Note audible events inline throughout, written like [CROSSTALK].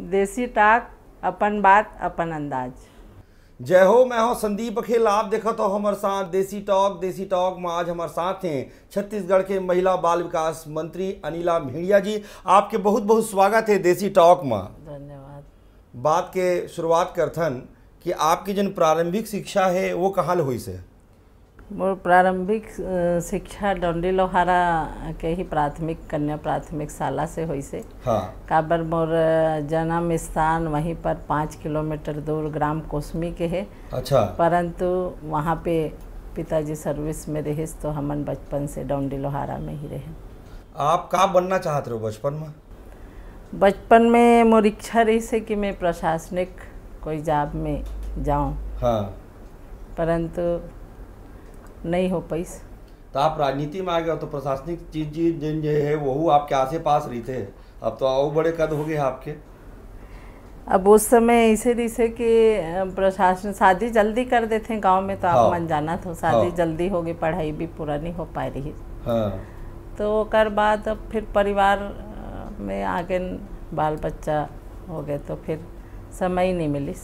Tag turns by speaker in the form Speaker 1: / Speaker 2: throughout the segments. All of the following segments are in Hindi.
Speaker 1: देसी टाक अपन बात अपन अंदाज।
Speaker 2: जय हो मैं हूँ संदीप अखिल आप देखो तो हमारे साथ देसी टॉक देसी टॉक में आज हमारे साथ हैं छत्तीसगढ़ के महिला बाल विकास मंत्री अनिला भेड़िया जी। आपके बहुत बहुत स्वागत है देसी टॉक में।
Speaker 1: धन्यवाद।
Speaker 2: बात के शुरुआत करथन कि आपकी जन प्रारंभिक शिक्षा है वो कहाँ हुई से?
Speaker 1: मोर प्रारंभिक शिक्षा डोंडी लोहारा के ही प्राथमिक कन्या प्राथमिक शाला से हुई से।
Speaker 2: हाँ।
Speaker 1: काबर मोर जन्म स्थान वहीं पर पाँच किलोमीटर दूर ग्राम कोसमी के है।
Speaker 2: अच्छा।
Speaker 1: परंतु वहाँ पे पिताजी सर्विस में रहिस तो हमन बचपन से डोंडी लोहारा में ही रहे।
Speaker 2: आप का बनना चाहते हो बचपन में?
Speaker 1: बचपन में मोर इच्छा रही से कि मैं प्रशासनिक कोई जॉब में जाऊँ।
Speaker 2: हाँ।
Speaker 1: परंतु नहीं हो पाई।
Speaker 2: तो आप राजनीति में आ गए तो प्रशासनिक चीज़ जिन जो है वो आपके आसे पास रही थे। अब तो और बड़े कद हो गए आपके।
Speaker 1: अब उस समय ऐसे रही से कि प्रशासन शादी जल्दी कर देते हैं गाँव में तो आप हाँ। मन जाना तो शादी
Speaker 2: हाँ।
Speaker 1: जल्दी हो गई पढ़ाई भी पूरा नहीं हो पा रही।
Speaker 2: हाँ।
Speaker 1: तो ओकर बाद अब फिर परिवार में आगे बाल बच्चा हो गए तो फिर समय ही नहीं मिलिस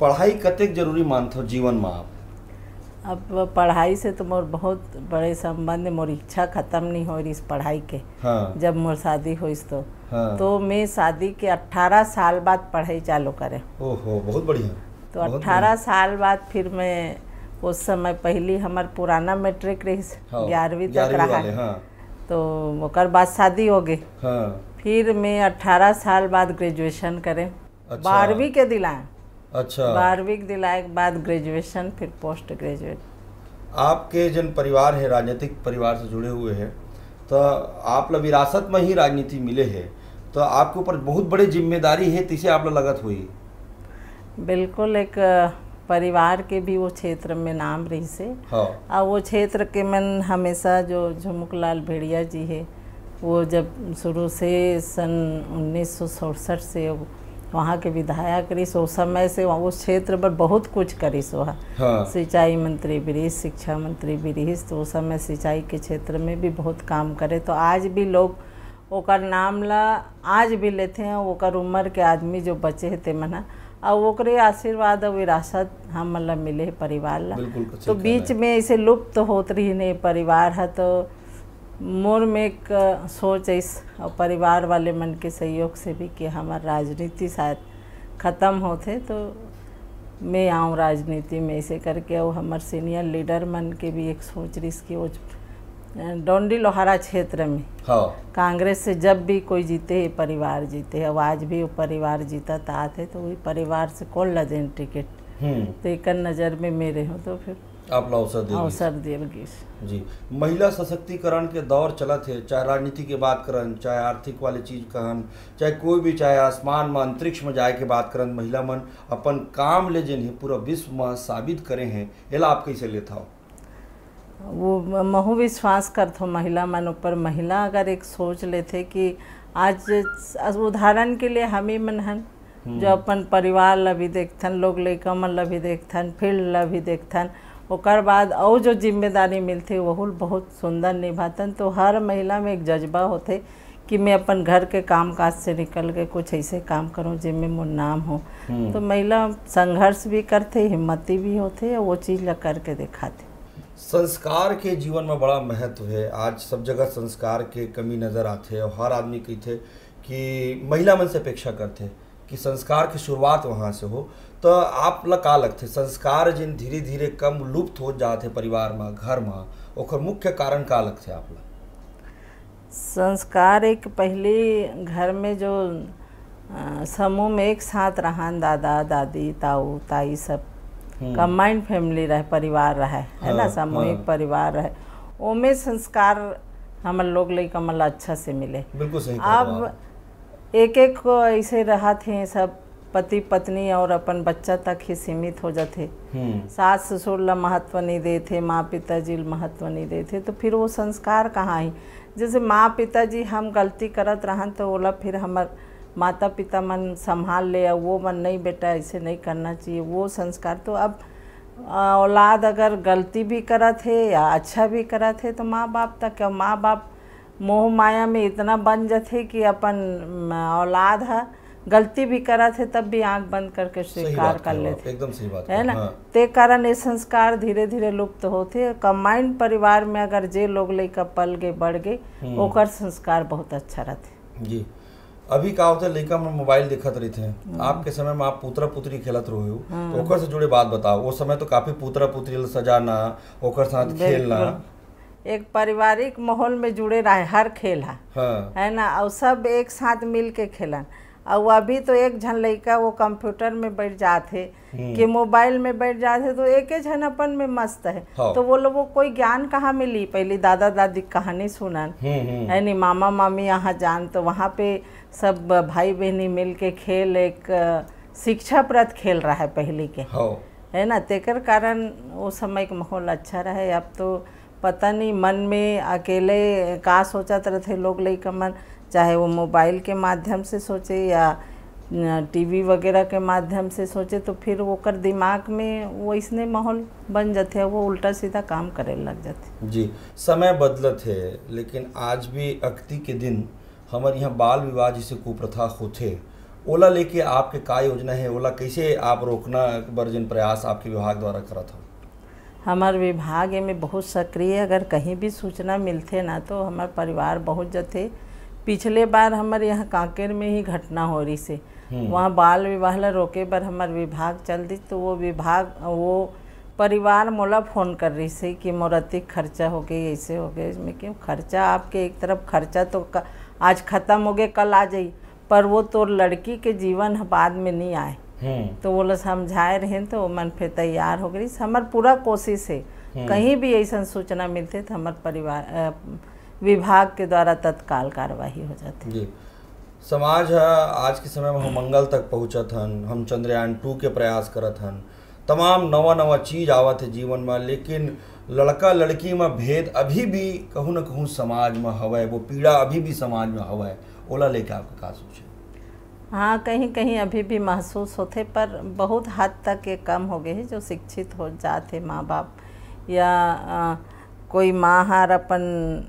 Speaker 2: पढ़ाई कतेक ज़रूरी मानते हो जीवन में आप?
Speaker 1: अब पढ़ाई से तो मोर बहुत बड़े संबंध मोर इच्छा खत्म नहीं हो रही इस पढ़ाई के।
Speaker 2: हाँ।
Speaker 1: जब मोर शादी हुई तो।
Speaker 2: हाँ।
Speaker 1: तो मैं शादी के 18 साल बाद पढ़ाई चालू करे।
Speaker 2: ओहो बहुत बढ़िया।
Speaker 1: तो
Speaker 2: बहुत
Speaker 1: 18 साल बाद फिर मैं उस समय पहली हमार पुराना मैट्रिक रही
Speaker 2: हाँ,
Speaker 1: ग्यारहवीं तक रहा।
Speaker 2: हाँ।
Speaker 1: तो ओकर बाद शादी हो गई।
Speaker 2: हाँ।
Speaker 1: फिर मैं 18 साल बाद ग्रेजुएशन करें।
Speaker 2: अच्छा।
Speaker 1: बारहवीं के दिलाए
Speaker 2: अच्छा।
Speaker 1: बारहवीं दिलाए के बाद ग्रेजुएशन फिर पोस्ट ग्रेजुएट
Speaker 2: आपके जन परिवार है राजनीतिक परिवार से जुड़े हुए हैं तो आप लोग विरासत में ही राजनीति मिले हैं तो आपके ऊपर बहुत बड़ी ज़िम्मेदारी है तिसे आप लोग लगत हुई।
Speaker 1: बिल्कुल एक परिवार के भी वो क्षेत्र में नाम रही से
Speaker 2: हाँ।
Speaker 1: और वो क्षेत्र के मन हमेशा जो झुमुकलाल भेड़िया जी है वो जब शुरू से सन उन्नीस सौ सड़सठ से वहाँ के विधायक रही सो उस समय से वहाँ उस क्षेत्र पर बहुत कुछ करी सो हाँ। सिंचाई मंत्री भी रही शिक्षा मंत्री भी रही तो उस समय सिंचाई के क्षेत्र में भी बहुत काम करे। तो आज भी लोग ओकर नाम ला आज भी लेते हैं ओकर उम्र के आदमी जो बचे हैं ते मना और ओकरे आशीर्वाद और विरासत हम मतलब मिले परिवार ला। तो बीच में ऐसे लुप्त तो होत रही नहीं परिवार है तो मोर में एक सोच इस और परिवार वाले मन के सहयोग से भी कि हमार राजनीति शायद ख़त्म होते तो मैं आऊँ राजनीति में। ऐसे करके और हमारे सीनियर लीडर मन के भी एक सोच रही कि वो डोंडी लोहारा क्षेत्र में।
Speaker 2: हाँ।
Speaker 1: कांग्रेस से जब भी कोई जीते है परिवार जीते है आज भी वो परिवार जीता तो आते तो वही परिवार से कौन ला टिकट।
Speaker 2: हम्म।
Speaker 1: तो एक नज़र में मेरे हो तो फिर
Speaker 2: आप लोग अवसर दे
Speaker 1: अवसर गई
Speaker 2: जी। महिला सशक्तिकरण के दौर चलत है चाहे राजनीति के बात करन चाहे आर्थिक वाले चीज़ कहन चाहे कोई भी चाहे आसमान में अंतरिक्ष में जाए के बात करन महिला मन अपन काम ले जिन पूरा विश्व में साबित करे हैं एला आप कैसे लेता हो?
Speaker 1: वो महु विश्वास करत हो महिला मन ऊपर। महिला अगर एक सोच लेते कि आज उदाहरण के लिए हम ही मन हन जो अपन परिवार ला भी देखथन लोग लइका मन ला भी देखथन फ़ील्ड ला भी देखथन ओकर बाद और जो ज़िम्मेदारी मिलथे वहू बहुत सुंदर निभातन। तो हर महिला में एक जज्बा होते कि मैं अपन घर के काम काज से निकल के कुछ ऐसे काम करूँ जिनमें मोर नाम हो। तो महिला संघर्ष भी करते हिम्मती भी होते और वो चीज़ ला करके दिखाते।
Speaker 2: संस्कार के जीवन में बड़ा महत्व है। आज सब जगह संस्कार के कमी नज़र आते हैं और हर आदमी कहते कि महिला मन से अपेक्षा करते कि संस्कार की शुरुआत वहाँ से हो। तो आप ला का लगते संस्कार जिन धीरे धीरे कम लुप्त हो जाते परिवार में घर में ओकर मुख्य कारण का लगते आप ला?
Speaker 1: संस्कार एक पहले घर में जो समूह में एक साथ रहन दादा दादी ताऊ ताई सब कंबाइंड फैमिली रहे परिवार रहे है ना?
Speaker 2: हाँ,
Speaker 1: सामूहिक
Speaker 2: हाँ।
Speaker 1: परिवार रहे। ओमे संस्कार हमर लोग ला अच्छा से मिले।
Speaker 2: बिल्कुल सही
Speaker 1: अब एक एक को ऐसे रहा थे सब पति पत्नी और अपन बच्चा तक ही सीमित हो जाते।
Speaker 2: हम्म।
Speaker 1: सास ससुर ला महत्व नहीं देते माँ पिताजी महत्व नहीं देते तो फिर वो संस्कार कहाँ आई जैसे माँ पिताजी हम गलती करत रहन तो ओला फिर हमार माता पिता मन संभाल ले वो मन नहीं बेटा ऐसे नहीं करना चाहिए वो संस्कार तो अब औलाद अगर गलती भी करत है या अच्छा भी करत है तो माँ बाप तक माँ बाप मोह माया में इतना बन जाते कि अपन औलाद है गलती भी करा थे तब भी आँख बंद करके स्वीकार कर लेते।
Speaker 2: एकदम सही बात
Speaker 1: है ना?
Speaker 2: हाँ,
Speaker 1: ते कारण ये संस्कार धीरे धीरे लुप्त होते कंबाइंड परिवार में अगर जे लोग लइका पल गए बढ़ गए ओकर संस्कार बहुत अच्छा रहते।
Speaker 2: जी। अभी का होता है लड़का में मोबाइल देखत रही थे आपके समय में आप पुतरा पुतरी खेलत रहे। हो तो ओकर से जुड़े बात बताओ। वो समय तो काफ़ी पुतरा पुतरी सजाना ओकर साथ खेलना।
Speaker 1: एक पारिवारिक माहौल में जुड़े रहे हर खेल है।
Speaker 2: हाँ।
Speaker 1: है ना? और सब एक साथ मिल के खेलन। और अभी तो एक झन लड़का वो कंप्यूटर में बैठ जाते कि मोबाइल में बैठ जाते तो एक झन अपन में मस्त है।
Speaker 2: हाँ।
Speaker 1: तो वो लोग वो कोई ज्ञान कहाँ मिली? पहले दादा दादी कहानी सुनन।
Speaker 2: हम्म हम्म।
Speaker 1: है नहीं मामा मामी यहाँ जान तो वहाँ पे सब भाई बहनी मिल के खेल एक शिक्षा शिक्षाप्रद खेल रहा है पहले के।
Speaker 2: हाँ।
Speaker 1: है ना तेकर कारण वो समय का माहौल अच्छा रहे। अब तो पता नहीं मन में अकेले का सोचत रहते लोग लइका मन चाहे वो मोबाइल के माध्यम से सोचे या टीवी वगैरह के माध्यम से सोचे तो फिर ओकर दिमाग में वो इसने माहौल बन जाते हैं वो उल्टा सीधा काम करे लग जाते
Speaker 2: जी समय बदलत है लेकिन आज भी अक्ति के दिन हमारे यहाँ बाल विवाह जिसे कुप्रथा होते ओला लेके आपके का योजना है? ओला कैसे आप रोकना बर्जन प्रयास आपके विभाग द्वारा करा था?
Speaker 1: हमारे विभाग में बहुत सक्रिय अगर कहीं भी सूचना मिलते ना तो हमारे परिवार बहुत जथे पिछले बार हमारे यहाँ कांकेर में ही घटना हो रही से। वहाँ बाल विवाह ला रोके पर हमारे विभाग चल दी तो वो विभाग वो परिवार मोला फ़ोन कर रही से कि मोर अतिक खर्चा हो गई ऐसे हो गए इसमें क्यों खर्चा आपके एक तरफ़ खर्चा तो क, आज ख़त्म हो गए कल आ जाई। पर वो तो लड़की के जीवन बाद में नहीं आए।
Speaker 2: हम्म।
Speaker 1: तो वो लोग समझाए रहे तो वो मन फिर तैयार हो गई। हमार पूरा कोशिश है। कहीं भी ऐसा सूचना मिलते तो हमारे परिवार विभाग के द्वारा तत्काल कार्यवाही हो जाती
Speaker 2: जी। समाज है आज के समय में हम मंगल तक पहुँचत हन हम चंद्रयान टू के प्रयास करत हन। तमाम नवा नवा चीज़ आवत है जीवन में लेकिन लड़का लड़की में भेद अभी भी कहूँ ना कहूँ समाज में हवै वो पीड़ा अभी भी समाज में हवै ओला लेके आपका का सोचे
Speaker 1: हाँ कहीं कहीं अभी भी महसूस होते पर बहुत हद तक ये कम हो गए हैं जो शिक्षित हो जाते माँ बाप या अ, कोई माँ हार अपन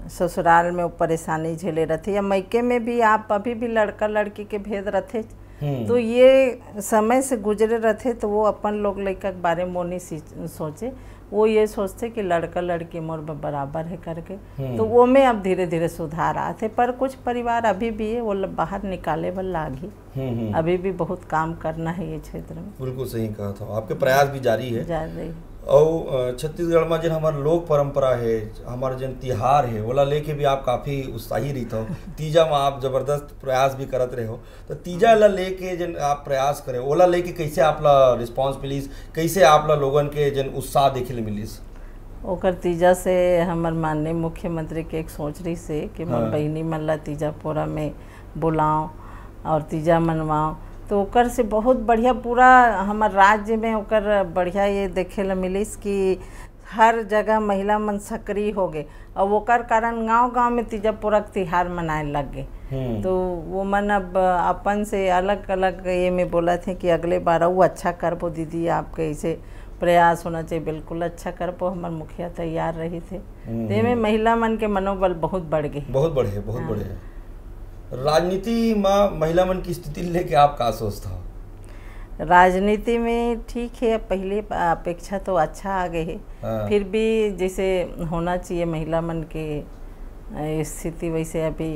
Speaker 1: ससुराल में वो परेशानी झेले रहते या मैके में भी आप अभी भी लड़का लड़की के भेद रहते
Speaker 2: हम्म।
Speaker 1: तो ये समय से गुजरे रहते तो वो अपन लोग लड़का के बारे में वो नहीं सोचे। वो ये सोचते कि लड़का लड़की मोर बराबर है करके। तो वो में अब धीरे धीरे सुधार आते पर कुछ परिवार अभी भी है वो बाहर निकाले वाला लागी।
Speaker 2: हम्म हम्म।
Speaker 1: अभी भी बहुत काम करना है ये क्षेत्र में।
Speaker 2: बिल्कुल सही कहा था आपके प्रयास भी जारी है।
Speaker 1: जा रही
Speaker 2: और छत्तीसगढ़ में जन हमार लोक परंपरा है हमारे जन तिहार है ओला लेके भी आप काफ़ी उत्साही रही हो। तीजा में आप ज़बरदस्त प्रयास भी करत रहे हो। तो तीजा ला लेके जन आप प्रयास करे ओला लेके कैसे आप ला रिस्पॉन्स मिलीस? कैसे आप ला लोगन के जन उत्साह देखे ले मिलीस?
Speaker 1: ओकर तीजा से हमार माननीय मुख्यमंत्री के एक सोच रही से कि मोर
Speaker 2: हाँ।
Speaker 1: बहिनी मन ला तीजा पोरा में बुलाऊं और तीजा मनवाऊं तो ओकर से बहुत बढ़िया पूरा हमार राज्य में ओकर बढ़िया ये देखे ला मिलिस कि हर जगह महिला मन सक्रिय हो गए। और ओकर कारण गाँव गाँव में तीजा पोरा के तिहार मनाए लग। गए
Speaker 2: हम्म।
Speaker 1: तो वो मन अब अपन से अलग अलग ये में बोला थे कि अगले बार वो अच्छा कर पो दीदी आपके ऐसे प्रयास होना चाहिए बिल्कुल अच्छा कर पो हमार मुखिया तैयार रही थे। ते में महिला मन के मनोबल बहुत बढ़ गए।
Speaker 2: बहुत है बहुत बड़े राजनीति में महिला मन की स्थिति लेके आप का सोचता हो
Speaker 1: राजनीति में ठीक है पहले अपेक्षा तो अच्छा आ गए है।
Speaker 2: हाँ।
Speaker 1: फिर भी जैसे होना चाहिए महिला मन के स्थिति वैसे अभी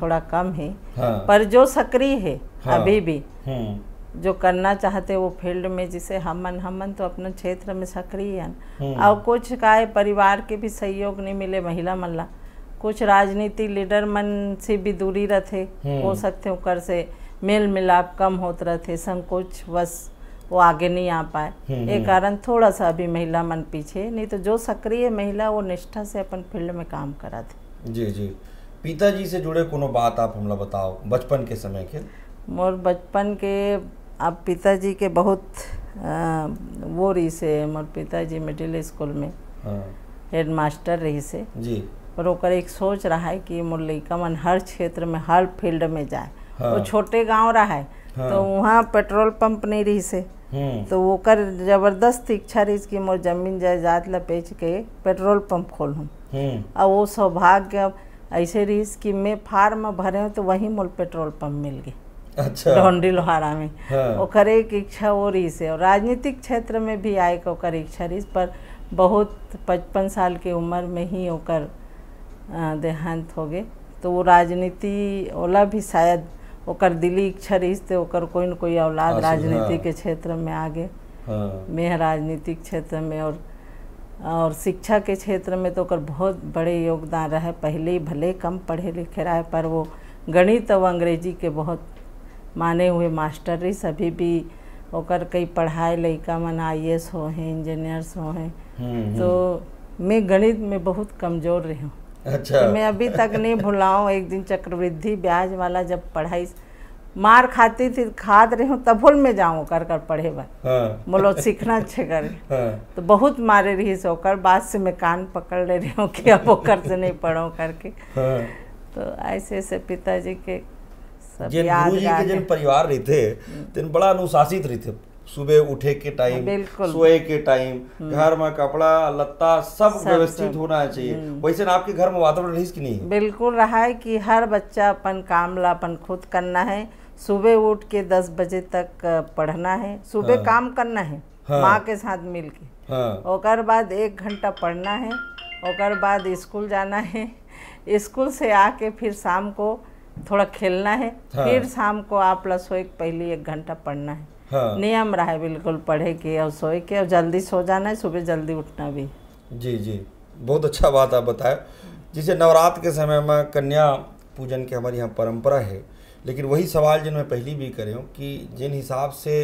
Speaker 1: थोड़ा कम है।
Speaker 2: हाँ।
Speaker 1: पर जो सक्रिय है
Speaker 2: हाँ।
Speaker 1: अभी भी
Speaker 2: हम्म।
Speaker 1: जो करना चाहते वो फ़ील्ड में जिसे हमन हमन तो अपने क्षेत्र में सक्रिय हैं।
Speaker 2: हम्म।
Speaker 1: और कुछ का परिवार के भी सहयोग नहीं मिले महिला मन ला। कुछ राजनीति लीडर मन से भी दूरी रहते
Speaker 2: हम्म।
Speaker 1: हो सकते ओकर से मेल मिलाप कम होते रहते संकोच बस वो आगे नहीं आ पाए।
Speaker 2: हम्म,
Speaker 1: ये कारण थोड़ा सा अभी महिला मन पीछे नहीं तो जो सक्रिय महिला वो निष्ठा से अपन फ़ील्ड में काम करा थे
Speaker 2: जी जी। पिताजी से जुड़े कोनो बात आप हमला बताओ बचपन के समय के?
Speaker 1: मोर बचपन के अब पिताजी के बहुत अ, वो रही से मोर पिताजी मिडिल स्कूल में
Speaker 2: हाँ।
Speaker 1: हेड मास्टर रही से।
Speaker 2: जी।
Speaker 1: पर ओकर एक सोच रहा है कि मोर मन हर क्षेत्र में हर फ़ील्ड में जाए।
Speaker 2: हाँ।
Speaker 1: वो छोटे गाँव रहा है
Speaker 2: हाँ।
Speaker 1: तो वहाँ पेट्रोल पंप नहीं रही से
Speaker 2: हम्म।
Speaker 1: तो ओकर ज़बरदस्त इच्छा रही कि मोर ज़मीन जायदाद ला बेच के पेट्रोल पंप खोलूँ
Speaker 2: हम्म।
Speaker 1: और वो सौभाग्य ऐसे रही कि मैं फार्म भरे हूँ तो वहीं मोल पेट्रोल पंप मिल गए।
Speaker 2: अच्छा।
Speaker 1: ढोंडी लोहारा में।
Speaker 2: हाँ।
Speaker 1: एक इच्छा वो रही से और राजनीतिक क्षेत्र में भी आए के ओकर इच्छा रही पर बहुत पचपन साल की उम्र में ही ओकर अ, देहांत हो गए। तो वो राजनीति ओला भी शायद ओकर दिली इच्छा रही से ओकर कोई न कोई औलाद
Speaker 2: हाँ,
Speaker 1: राजनीति
Speaker 2: हाँ।
Speaker 1: के क्षेत्र में आ गए।
Speaker 2: हाँ।
Speaker 1: मैं राजनीतिक क्षेत्र में और और शिक्षा के क्षेत्र में तो ओकर बहुत बड़े योगदान रहे। पहले ही भले कम पढ़े लिखे रहे पर वो गणित और अंग्रेज़ी के बहुत माने हुए मास्टर रही सभी भी ओकर कई पढ़ाए लड़का मन आई एस हो हैं इंजीनियर्स हो हैं।
Speaker 2: हम्म,
Speaker 1: तो मैं गणित में बहुत कमज़ोर रही हूँ।
Speaker 2: अच्छा।
Speaker 1: तो मैं अभी तक नहीं भुलाऊँ एक दिन चक्रवृद्धि ब्याज वाला जब पढ़ाई मार खाती थी खाद रही हूँ तब में जाऊँ कर कर पढ़े बार
Speaker 2: हाँ।
Speaker 1: बोलो सीखना अच्छे कर। [LAUGHS]
Speaker 2: हाँ।
Speaker 1: तो बहुत मारे रही से ओकर बाद से मैं कान पकड़ ले रही हूँ कि अब ओकर से नहीं पढ़ो करके।
Speaker 2: हाँ।
Speaker 1: तो ऐसे ऐसे पिताजी के सब
Speaker 2: जिन
Speaker 1: याद
Speaker 2: गुरु जी के जिन परिवार रहते तिन बड़ा अनुशासित रहते सुबह उठे के टाइम
Speaker 1: बिल्कुल।
Speaker 2: सोए के टाइम घर में कपड़ा लत्ता सब व्यवस्थित होना चाहिए। वैसे ना आपके घर में वातावरण रही कि नहीं?
Speaker 1: बिल्कुल रहा है कि हर बच्चा अपन काम ला अपन खुद करना है। सुबह उठ के दस बजे तक पढ़ना है। सुबह
Speaker 2: हाँ।
Speaker 1: काम करना है
Speaker 2: हाँ।
Speaker 1: माँ के साथ मिल के
Speaker 2: हाँ।
Speaker 1: ओकर बाद एक घंटा पढ़ना है और बाद स्कूल जाना है। स्कूल से आके फिर शाम को थोड़ा खेलना है।
Speaker 2: हाँ।
Speaker 1: फिर शाम को आप के पहले एक घंटा पढ़ना है।
Speaker 2: हाँ।
Speaker 1: नियम रहा है बिल्कुल पढ़े के और सोए के और जल्दी सो जाना है सुबह जल्दी उठना भी।
Speaker 2: जी जी। बहुत अच्छा बात आप बताए। जिसे नवरात्र के समय में कन्या पूजन की हमारे यहाँ परंपरा है। लेकिन वही सवाल जिन मैं पहली भी करे हूँ कि जिन हिसाब से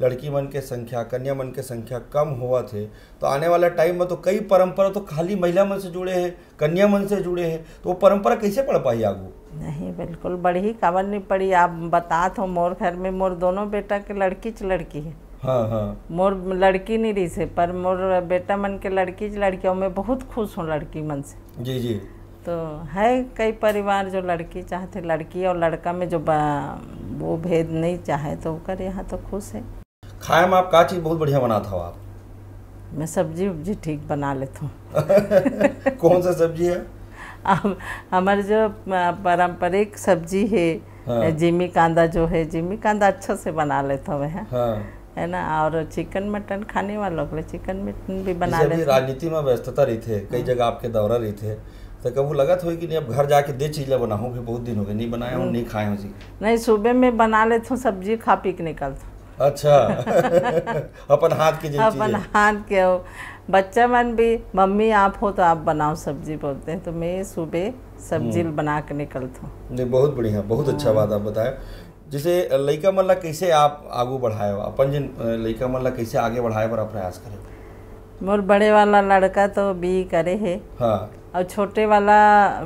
Speaker 2: लड़की मन के संख्या कन्या मन के संख्या कम हुआ थे तो आने वाला टाइम में तो कई परंपरा तो खाली महिला मन से जुड़े हैं कन्या मन से जुड़े हैं तो वो परंपरा कैसे पढ़ पाई आगू?
Speaker 1: नहीं बिल्कुल बड़ी काबर नहीं पड़ी आप बता तो मोर घर में मोर दोनों बेटा के लड़की च लड़की है।
Speaker 2: हाँ हाँ।
Speaker 1: मोर लड़की नहीं रही से पर मोर बेटा मन के लड़की च लड़की और मैं बहुत खुश हूँ लड़की मन से।
Speaker 2: जी जी।
Speaker 1: तो है कई परिवार जो लड़की चाहते लड़की और लड़का में जो वो भेद नहीं चाहे तो कर यहाँ तो खुश है।
Speaker 2: खाए में आप का चीज़ बहुत बढ़िया बनाता हो आप?
Speaker 1: मैं सब्ज़ी उब्जी ठीक बना लेता हूँ। [LAUGHS]
Speaker 2: कौन सा सब्ज़ी है?
Speaker 1: अब हमारे जो पारंपरिक सब्ज़ी है
Speaker 2: हाँ।
Speaker 1: जिमी कांदा जो है जिमी कांदा अच्छा से बना लेता हूँ है
Speaker 2: हाँ।
Speaker 1: है ना? और चिकन मटन खाने वालों के लिए चिकन मटन भी बना लेते
Speaker 2: राजनीति में व्यस्तता रही थे कई जगह आपके दौरा रही थे। तो कभी लगा था कि नहीं अब घर जाके दे चीज़ बनाऊँ भी बहुत दिन हो गए नहीं बनाया हूँ नहीं खाए हूँ जी।
Speaker 1: नहीं सुबह में बना लेता हूँ सब्ज़ी खा पी के निकलता
Speaker 2: अच्छा। [LAUGHS] अपन हाथ की
Speaker 1: अपन हाथ के हो। बच्चा मन भी मम्मी आप हो तो आप बनाओ सब्ज़ी बोलते हैं तो मैं सुबह सब्ज़ी बना के निकलता हूँ।
Speaker 2: नहीं बहुत बढ़िया बहुत अच्छा बात आप बताए जैसे लड़का मन ला कैसे आप आगू बढ़ाए हो? अपन जिन लड़का मन ला कैसे आगे बढ़ाए आप प्रयास करे?
Speaker 1: मोर बड़े वाला लड़का तो बी करे है।
Speaker 2: हाँ।
Speaker 1: और छोटे वाला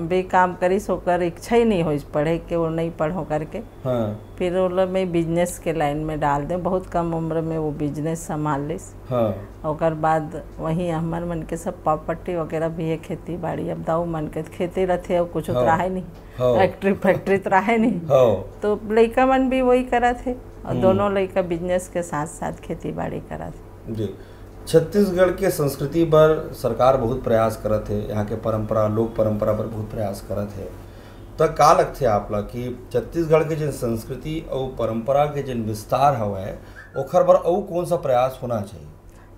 Speaker 1: भी काम करी सो कर इच्छा ही नहीं हो पढ़े के वो नहीं पढ़ो करके।
Speaker 2: हाँ।
Speaker 1: फिर वो लोग मैं बिज़नेस के लाइन में डाल दें बहुत कम उम्र में वो बिज़नेस संभाल लिस
Speaker 2: हाँ।
Speaker 1: ओकर बाद वहीं हमार मन के सब प्रॉपर्टी वगैरह भी है खेती बाड़ी अब दाऊ मन के खेती रहते अब कुछ
Speaker 2: हाँ।
Speaker 1: रहा नहीं।
Speaker 2: हाँ।
Speaker 1: फैक्ट्री फैक्ट्री तो रहा नहीं।
Speaker 2: हाँ।
Speaker 1: तो लड़का मन भी वही करा थे और दोनों लड़का बिज़नेस के साथ साथ खेती बाड़ी करा थे
Speaker 2: जी। छत्तीसगढ़ के संस्कृति पर सरकार बहुत प्रयास करत है, यहाँ के परंपरा, लोक परंपरा पर बहुत प्रयास करत है। तो का लगते आप ला कि छत्तीसगढ़ के जिन संस्कृति और परंपरा के जिन विस्तार हवय ओखर पर और कौन सा प्रयास होना चाहिए?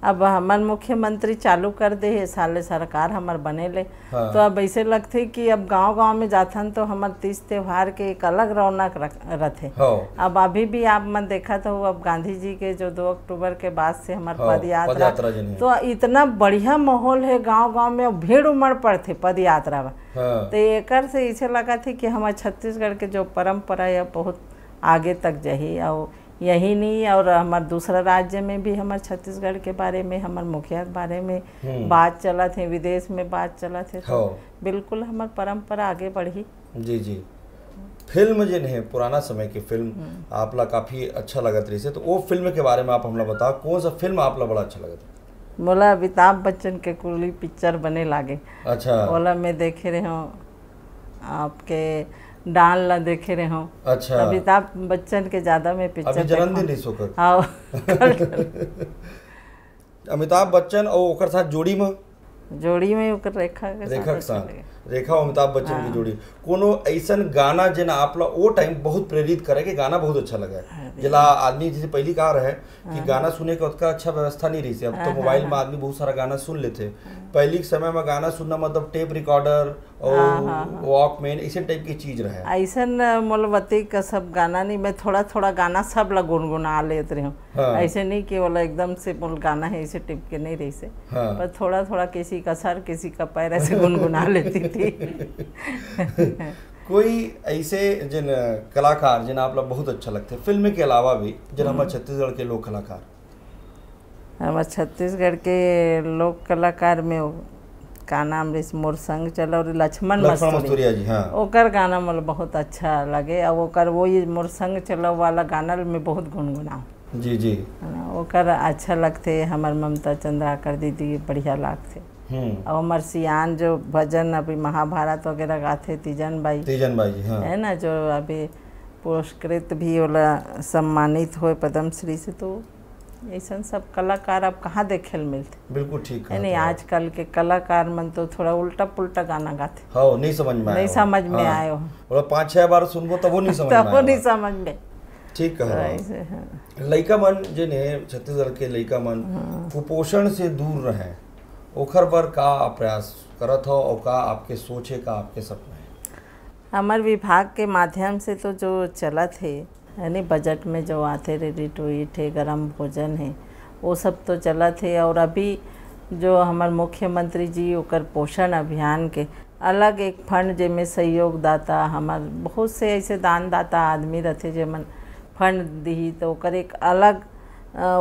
Speaker 1: अब हमार मुख्यमंत्री चालू कर दे है साले सरकार हमार बने ले।
Speaker 2: हाँ।
Speaker 1: तो अब ऐसे लगते कि अब गाँव गाँव में जाथन तो हमार तीज त्योहार के एक अलग रौनक रथे।
Speaker 2: हाँ।
Speaker 1: अब अभी भी आप मन देखा तो अब गांधी जी के जो दो अक्टूबर के बाद से हमार
Speaker 2: हाँ,
Speaker 1: पद यात्रा
Speaker 2: पदयात्रा
Speaker 1: तो इतना बढ़िया माहौल है गाँव गाँव में भीड़ उमड़ पड़ते पद यात्रा में।
Speaker 2: हाँ।
Speaker 1: तो एकर से इसे लगा थी कि हमारे छत्तीसगढ़ के जो परम्परा है बहुत आगे तक जही और यही नहीं और हमारे दूसरा राज्य में भी हमारे छत्तीसगढ़ के बारे में हमारे मुखिया के बारे में
Speaker 2: हम्म।
Speaker 1: बात चला थे विदेश में बात चला थे तो
Speaker 2: हाँ।
Speaker 1: बिल्कुल हमारी परंपरा आगे बढ़ी।
Speaker 2: जी जी। फ़िल्म जिन है पुराना समय की फ़िल्म आप ला काफ़ी अच्छा लगत रही से तो वो फ़िल्म के बारे में आप हमला बताओ कौन सा फ़िल्म आप ला बड़ा अच्छा लगत
Speaker 1: बोला अमिताभ बच्चन के कुली पिक्चर बने लागे।
Speaker 2: अच्छा।
Speaker 1: बोला मैं देखे रहे हूँ आपके डाल ला देखे रहे हूँ।
Speaker 2: अच्छा।
Speaker 1: अमिताभ बच्चन के ज़्यादा मैं
Speaker 2: अभी
Speaker 1: पिक्चर
Speaker 2: जन्मदिन रही सोकर
Speaker 1: हाँ। [LAUGHS]
Speaker 2: अमिताभ बच्चन और ओकर साथ जोड़ी में?
Speaker 1: जोड़ी में ओकर रेखा के
Speaker 2: रेखा के साथ। रेखा और अमिताभ बच्चन की
Speaker 1: हाँ।
Speaker 2: जोड़ी। कोनो ऐसन गाना जेना आप लोग वो टाइम बहुत प्रेरित करे कि गाना बहुत अच्छा लगा।
Speaker 1: अरे।
Speaker 2: जिला आदमी जैसे पहली कहा रहे कि गाना सुने के उतना अच्छा व्यवस्था नहीं रही थी। अब तो
Speaker 1: हाँ,
Speaker 2: मोबाइल
Speaker 1: हाँ,
Speaker 2: में आदमी बहुत सारा गाना सुन लेते। पहली के समय में गाना सुनना मतलब टेप रिकॉर्डर और
Speaker 1: हाँ, हाँ, हाँ।
Speaker 2: वॉकमैन ऐसे टाइप की चीज़ रहे
Speaker 1: ऐसन मोलवती का सब गाना नहीं मैं थोड़ा थोड़ा गाना सब ला गुनगुना लेते रही हूँ
Speaker 2: हाँ।
Speaker 1: ऐसे नहीं कि एकदम से गाना है ऐसे टिप के नहीं रही से
Speaker 2: हाँ
Speaker 1: पर थोड़ा थोड़ा किसी का सर किसी का पैर ऐसे गुनगुना लेती थी
Speaker 2: कोई ऐसे जिन कलाकार जिन आप लोग बहुत अच्छा लगते फ़िल्म के अलावा भी जिन
Speaker 1: हम्म।
Speaker 2: हमारे छत्तीसगढ़ के लोक कलाकार
Speaker 1: हमारे छत्तीसगढ़ के लोक कलाकार में नाम रही मोर संग चल और लक्ष्मण
Speaker 2: लक्ष्मण मस्तूरिया जी हाँ।
Speaker 1: ओकर गाना मतलब बहुत अच्छा लगे और ओकर वही मोर संग चलो वाला गाना में बहुत गुनगुनाऊँ।
Speaker 2: जी जी।
Speaker 1: ओकर अच्छा लगते हमार ममता चंद्राकर दीदी बढ़िया लगते। और हमार सियान जो भजन अभी महाभारत वगैरह गाते तीजन बाई
Speaker 2: तेजन भाई जी हाँ।
Speaker 1: है ना जो अभी पुरस्कृत भी होला सम्मानित हुए पद्मश्री से तो। ऐसा सब कलाकार अब कहाँ देखे मिलते?
Speaker 2: बिल्कुल ठीक
Speaker 1: है नहीं। आजकल के कलाकार मन तो थोड़ा उल्टा पुल्टा गाना गाते।
Speaker 2: हाँ नहीं समझ में
Speaker 1: नहीं समझ में
Speaker 2: हाँ।
Speaker 1: आयो
Speaker 2: और पाँच छह बार सुनबो तब वो नहीं समझ में
Speaker 1: तब वो नहीं समझ में।
Speaker 2: ठीक कह।
Speaker 1: ऐसे हाँ।
Speaker 2: लइका मन जिन है छत्तीसगढ़ के लइका मन
Speaker 1: हाँ।
Speaker 2: कुपोषण से दूर रहे। ओखर पर का प्रयास करत हो और का आपके सोचे का आपके सपना है?
Speaker 1: हमार विभाग के माध्यम से तो जो चला थे यानी बजट में जो आते रेडी टू ईट है, गर्म भोजन है, वो सब तो चला थे। और अभी जो हमारे मुख्यमंत्री जी ओकर पोषण अभियान के अलग एक फंड जेमें सहयोगदाता, हमार बहुत से ऐसे दानदाता आदमी रहते जेमन फंड दी तो एक अलग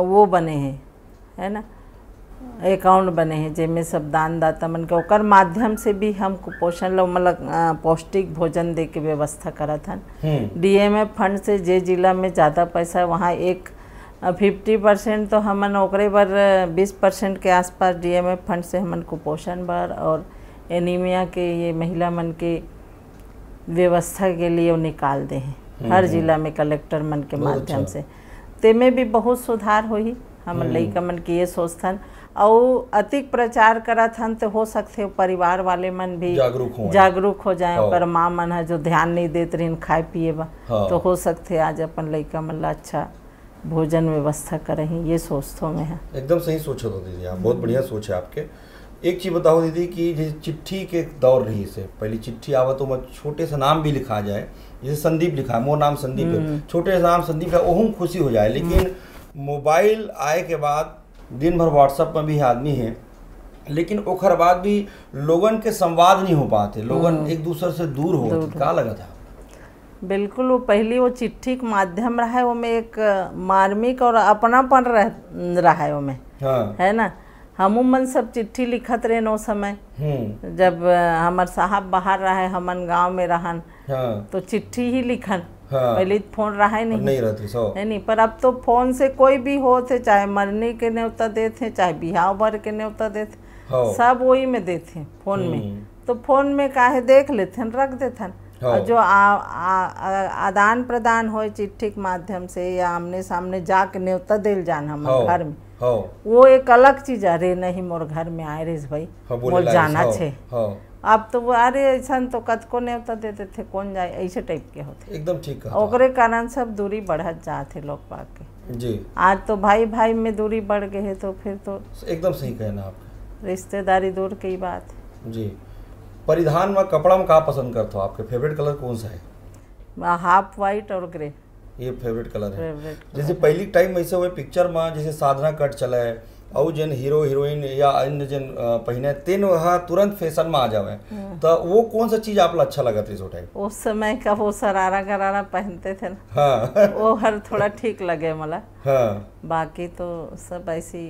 Speaker 1: वो बने हैं, है ना? अकाउंट बने हैं जेमें सब दान दाता मन के ओकर माध्यम से भी हम कुपोषण लोग मतलब पौष्टिक भोजन दे के व्यवस्था करत हन।
Speaker 2: हम्म।
Speaker 1: डीएमएफ फंड से जे जिला में ज़्यादा पैसा है वहाँ एक फिफ्टी परसेंट तो हमन ओकरे बर बीस परसेंट के आसपास डीएमएफ फंड से हमन कुपोषण बर और एनीमिया के ये महिला मन के व्यवस्था के लिए वो निकाल दे हैं। हर जिला में कलेक्टर मन के माध्यम
Speaker 2: अच्छा।
Speaker 1: से। तेमें भी बहुत सुधार होही। हमन लइका मन के ये सोचथन। और अतिक प्रचार करत हन तो हो सकते परिवार वाले मन भी
Speaker 2: जागरूक हों।
Speaker 1: जागरूक हो जाए पर माँ मन है जो ध्यान नहीं देते रही खाए पिए बा।
Speaker 2: हाँ।
Speaker 1: तो हो सकते आज अपन लड़का मन ला अच्छा भोजन व्यवस्था करही ये सोचतो मैं है।
Speaker 2: एकदम सही सोच हो दीदी आप बहुत बढ़िया सोच है आपके। एक चीज़ बताओ दीदी कि जैसे चिट्ठी के दौर रही से पहली चिट्ठी आवा तो मत छोटे से नाम भी लिखा जाए जैसे संदीप लिखा है मोर नाम संदीप है। छोटे से नाम संदीप है ओहू खुशी हो जाए लेकिन मोबाइल आए के बाद दिन भर व्हाट्सएप में भी आदमी है लेकिन ओकर बाद भी लोगन के संवाद नहीं हो पाते लोगन एक दूसरे से दूर हो का लगा था?
Speaker 1: बिल्कुल वो पहली वो चिट्ठी के माध्यम रहा है वो में एक मार्मिक और अपनापन रह रहा है वो में।
Speaker 2: हाँ।
Speaker 1: है ना? हमू मन सब चिट्ठी लिखत रहे नो समय।
Speaker 2: हम्म।
Speaker 1: जब हमर साहब बाहर रहे हमन गाँव में रहन
Speaker 2: हाँ।
Speaker 1: तो चिट्ठी ही लिखन।
Speaker 2: हाँ।
Speaker 1: पहले तो फ़ोन रहा ही नहीं।
Speaker 2: नहीं रहती सौ।
Speaker 1: है नहीं पर अब तो फ़ोन से कोई भी हो थे चाहे मरने के न्योता देते चाहे बिहाव भर के न्योता देते
Speaker 2: हाँ।
Speaker 1: सब वही में देते फ़ोन में।
Speaker 2: हम्म।
Speaker 1: तो फ़ोन में काहे देख लेते रख देते
Speaker 2: हाँ।
Speaker 1: और जो आदान प्रदान हो चिट्ठी के माध्यम से या आमने सामने जाके न्योता दिल जान हमारे
Speaker 2: हाँ।
Speaker 1: घर में।
Speaker 2: हाँ।
Speaker 1: वो एक अलग चीज़ है अरे नहीं मोर घर में आए रे भाई मोर जाना छे। अब तो वो अरे ऐसा तो कतको न्योता देते थे कौन जाए? ऐसे टाइप के होते।
Speaker 2: एकदम ठीक कहा
Speaker 1: ओकरे कारण सब दूरी बढ़त जाते लोग पाक के।
Speaker 2: जी।
Speaker 1: आज तो भाई भाई में दूरी बढ़ गई है तो फिर तो
Speaker 2: एकदम सही कहना आपका
Speaker 1: रिश्तेदारी दूर की बात है।
Speaker 2: जी। परिधान में कपड़ा में कहाँ पसंद करते हो? आपके फेवरेट कलर कौन सा है?
Speaker 1: हाफ़ वाइट और ग्रे
Speaker 2: ये फेवरेट कलर है।
Speaker 1: फेवरेट
Speaker 2: जैसे पहली टाइम ऐसे हुए पिक्चर में जैसे साधना कट चला है और जन हीरो हीरोइन या अन्य जन पहने तेन वहाँ तुरंत फ़ैशन में आ जावे। तो वो कौन सा चीज़ आपला अच्छा लगा था इस
Speaker 1: उस समय का वो सरारा गरारा पहनते थे ना।
Speaker 2: हाँ।
Speaker 1: वो हर थोड़ा ठीक लगे मला।
Speaker 2: हाँ।
Speaker 1: बाकी तो सब ऐसी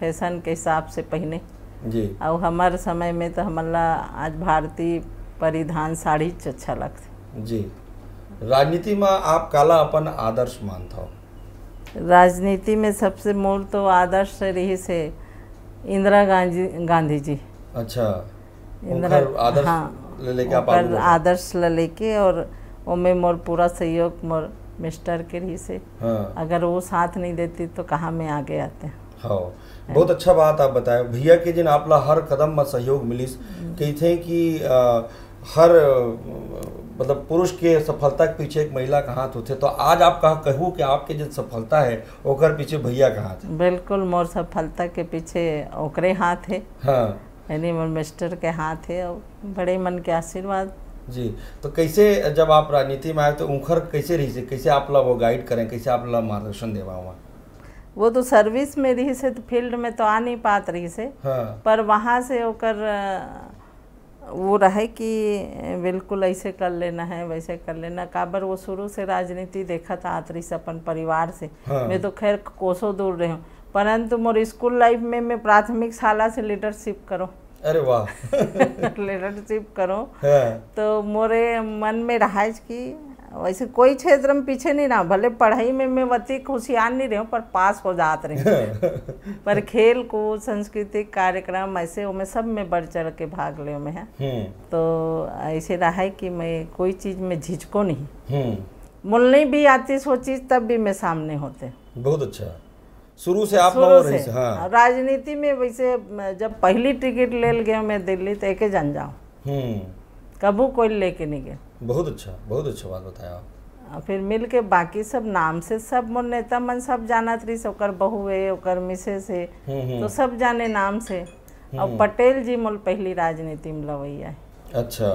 Speaker 1: फ़ैशन के हिसाब से पहने।
Speaker 2: जी।
Speaker 1: और हमारे समय में तो हमारा आज भारतीय परिधान साड़ी अच्छा लगते।
Speaker 2: जी। राजनीति में आप काला अपन आदर्श मानता हो?
Speaker 1: राजनीति में सबसे मूल तो आदर्श रही से इंदिरा गांधी गांधी जी
Speaker 2: अच्छा
Speaker 1: इंदिरा
Speaker 2: आदर्श
Speaker 1: हाँ,
Speaker 2: ले लेके आप।
Speaker 1: आदर्श ल लेके और ओमे मोर पूरा सहयोग मोर मिस्टर के रही से
Speaker 2: हाँ।
Speaker 1: अगर वो साथ नहीं देती तो कहाँ में आगे आते?
Speaker 2: हैं हाँ बहुत अच्छा बात आप बताए। भैया के जिन आपला हर कदम में सहयोग मिलिस कहते हैं कि अ, हर मतलब पुरुष के सफलता के पीछे एक महिला का हाथ होते तो आज आप कहा कहू कि आपके जो सफलता है ओकर पीछे भैया का हाथ है।
Speaker 1: बिल्कुल मोर सफलता के पीछे ओकरे हाथ है।
Speaker 2: हाँ।
Speaker 1: यानी मोर मास्टर के हाथ है और बड़े मन के आशीर्वाद।
Speaker 2: जी तो कैसे जब आप राजनीति में आए तो उखर कैसे रही से कैसे आप लोग वो गाइड करें कैसे आप लोग मार्गदर्शन देवा हुआ
Speaker 1: वो तो सर्विस में रही से तो फ़ील्ड में तो आ नहीं पात रही से।
Speaker 2: हाँ।
Speaker 1: पर वहाँ से ओकर अ, वो रहे कि बिल्कुल ऐसे कर लेना है वैसे कर लेना। काबर वो शुरू से राजनीति देखा था आतरी से अपन परिवार से।
Speaker 2: हाँ।
Speaker 1: मैं तो खैर कोसों दूर रही हूँ। परंतु मोर स्कूल लाइफ में मैं प्राथमिक शाला से लीडरशिप करो।
Speaker 2: अरे वाह। [LAUGHS]
Speaker 1: लीडरशिप करो।
Speaker 2: हाँ।
Speaker 1: तो मोरे मन में रहा कि वैसे कोई क्षेत्र में पीछे नहीं रहा भले पढ़ाई में मैं वती होशियार नहीं रही हूँ पर पास हो जात रही हूँ। [LAUGHS] पर खेल कूद सांस्कृतिक कार्यक्रम ऐसे वो मैं सब में बढ़ चढ़ के भाग ले मैं है।
Speaker 2: हम्म।
Speaker 1: तो ऐसे रहा है कि मैं कोई चीज़ में झिझको नहीं।
Speaker 2: हम्म।
Speaker 1: मुलने भी आती सो चीज़ तब भी मैं सामने होते।
Speaker 2: बहुत अच्छा। शुरू से आप
Speaker 1: शुरू से।
Speaker 2: हाँ।
Speaker 1: राजनीति में वैसे जब पहली टिकट ले गए मैं दिल्ली तो एक जन जाऊँ।
Speaker 2: हम्म।
Speaker 1: कबू कोई लेके नहीं गए।
Speaker 2: बहुत अच्छा बहुत अच्छा बात बताया आप।
Speaker 1: और फिर मिल के बाकी सब नाम से सब मोर नेता मन सब जानत रही ओकर बहू है ओकर मिसेस है
Speaker 2: हम्म हम्म।
Speaker 1: तो सब जाने नाम से। और पटेल जी मोल पहली राजनीति में लवैया है।
Speaker 2: अच्छा।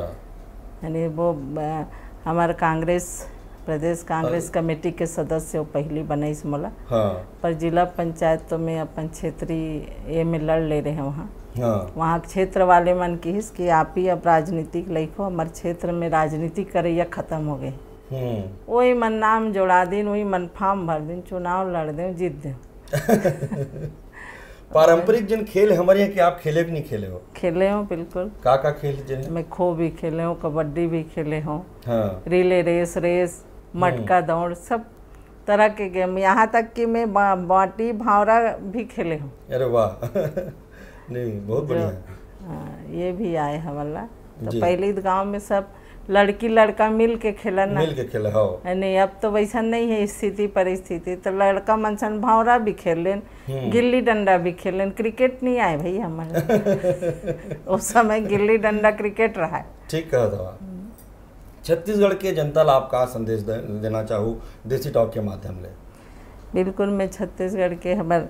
Speaker 1: यानी वो हमारे कांग्रेस प्रदेश कांग्रेस कमेटी के सदस्य पहली बने इस मोला।
Speaker 2: हाँ।
Speaker 1: पर जिला पंचायत तो में अपन क्षेत्रीय ये में लड़ ले रहे हैं वहाँ।
Speaker 2: हाँ।
Speaker 1: वहाँ क्षेत्र वाले मन की कि आप ही अब राजनीतिक लइको हमारे क्षेत्र में राजनीति करे करैया खत्म हो गए।
Speaker 2: हम्म।
Speaker 1: वही मन नाम जोड़ा दिन वही मन फॉर्म भर दिन चुनाव लड़ दें जीत दें। [LAUGHS]
Speaker 2: पारंपरिक जिन खेल हमारे यहाँ कि आप खेले कि नहीं खेले हो?
Speaker 1: खेले हो बिल्कुल।
Speaker 2: का का खेल जिन
Speaker 1: मैं खो भी खेले हूँ कबड्डी भी खेले हूँ।
Speaker 2: हाँ।
Speaker 1: Relay race race. मटका दौड़ सब तरह के गेम। यहाँ तक कि मैं बाटी भावरा भी खेले हूँ।
Speaker 2: अरे वाह। [LAUGHS] नहीं बहुत बढ़िया।
Speaker 1: हाँ, ये भी आए हमारा तो पहले तो गाँव में सब लड़की लड़का मिल के खेलन ना।
Speaker 2: मिल के खेले हो।
Speaker 1: नहीं अब तो वैसा नहीं है स्थिति परिस्थिति। तो लड़का मनसन भावरा भी खेल लेन गिल्ली डंडा भी खेल। क्रिकेट नहीं आए भाई हमारे। [LAUGHS] उस समय गिल्ली डंडा क्रिकेट रहा है।
Speaker 2: ठीक कहा था। छत्तीसगढ़ के जनता ला आप का संदेश दे, देना चाहूँ देसी टॉक के माध्यम ले
Speaker 1: बिल्कुल मैं छत्तीसगढ़ के हमार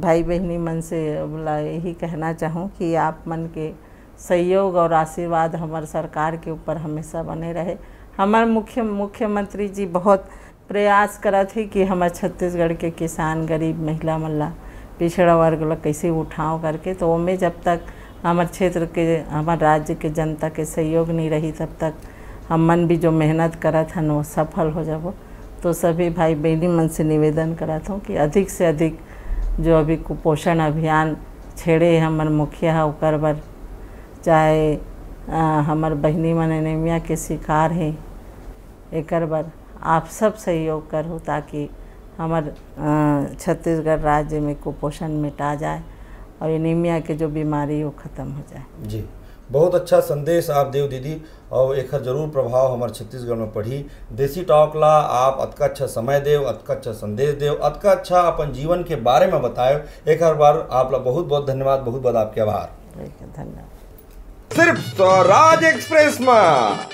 Speaker 1: भाई बहनी मन से यही कहना चाहूँ कि आप मन के सहयोग और आशीर्वाद हमार सरकार के ऊपर हमेशा बने रहे। हमार मुख्य मुख्यमंत्री जी बहुत प्रयास करत ही कि हमार छत्तीसगढ़ के किसान गरीब महिला मल्ला पिछड़ा वर्ग ला कैसे उठाओ करके तो में जब तक हमारे क्षेत्र के हमारे राज्य के जनता के सहयोग नहीं रही तब तक हम मन भी जो मेहनत करत हन वो सफल हो जाबो तो सभी भाई बहनी मन से निवेदन करत हूँ कि अधिक से अधिक जो अभी कुपोषण अभियान छेड़े हमर मुखिया है, ओकर बर चाहे हमर बहनी मन एनीमिया के शिकार हैं एक बार आप सब सहयोग करो ताकि हमर छत्तीसगढ़ राज्य में कुपोषण मिटा जाए और एनीमिया के जो बीमारी वो ख़त्म हो जाए।
Speaker 2: जी। बहुत अच्छा संदेश आप देव दीदी और एक ज़रूर प्रभाव हमारे छत्तीसगढ़ में पढ़ी। देसी टॉक ला आप अतका अच्छा समय देव अतका अच्छा संदेश देव अतका अच्छा अपन जीवन के बारे में बताए एक हर बार आप ला बहुत बहुत धन्यवाद बहुत बहुत आपके आभार।
Speaker 1: धन्यवाद।
Speaker 3: सिर्फ़ स्वराज एक्सप्रेस में।